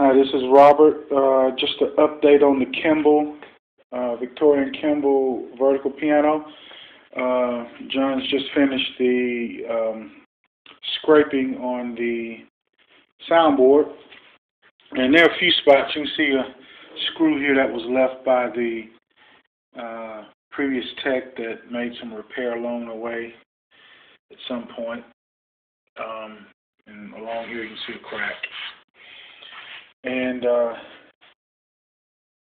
Hi, this is Robert. Uh, just an update on the Kimball, uh, Victoria & Kimball vertical piano. Uh, John's just finished the um, scraping on the soundboard. And there are a few spots. You can see a screw here that was left by the uh, previous tech that made some repair along the way at some point. Um, and along here you can see a crack. And uh,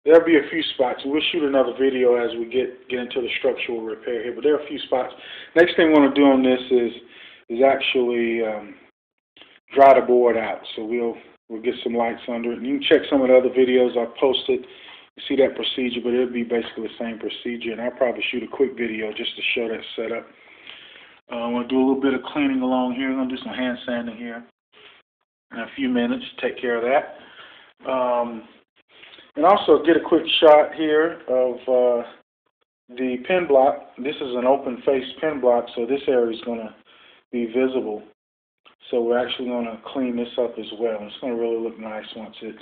there'll be a few spots. We'll shoot another video as we get get into the structural repair here. But there are a few spots. Next thing we want to do on this is is actually um, dry the board out. So we'll we'll get some lights under it. And you can check some of the other videos I've posted. You see that procedure, but it'll be basically the same procedure. And I'll probably shoot a quick video just to show that setup. I'm going to do a little bit of cleaning along here. I'm going to do some hand sanding here in a few minutes. To take care of that. Um, and also get a quick shot here of uh, the pin block. This is an open face pin block, so this area is going to be visible. So we're actually going to clean this up as well. It's going to really look nice once it's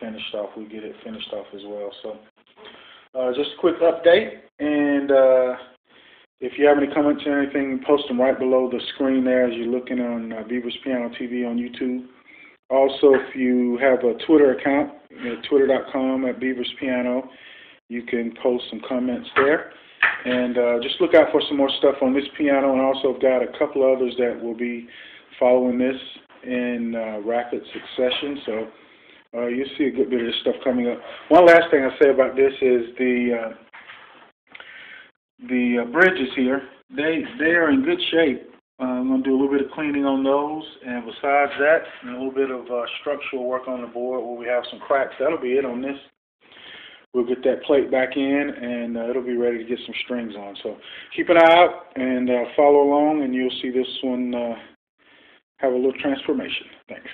finished off. We get it finished off as well. So uh, just a quick update. And uh, if you have any comments or anything, post them right below the screen there as you're looking on uh, Beaver's Piano TV on YouTube. Also, if you have a Twitter account, you know, twitter.com at Beavers Piano, you can post some comments there. And uh, just look out for some more stuff on this piano, and also I've got a couple others that will be following this in uh, rapid succession. So uh, you'll see a good bit of this stuff coming up. One last thing I say about this is the uh, the uh, bridges here. They they are in good shape. Uh, I'm going to do a little bit of cleaning on those, and besides that, a little bit of uh, structural work on the board where we have some cracks. That'll be it on this. We'll get that plate back in, and uh, it'll be ready to get some strings on. So keep an eye out and uh, follow along, and you'll see this one uh, have a little transformation. Thanks.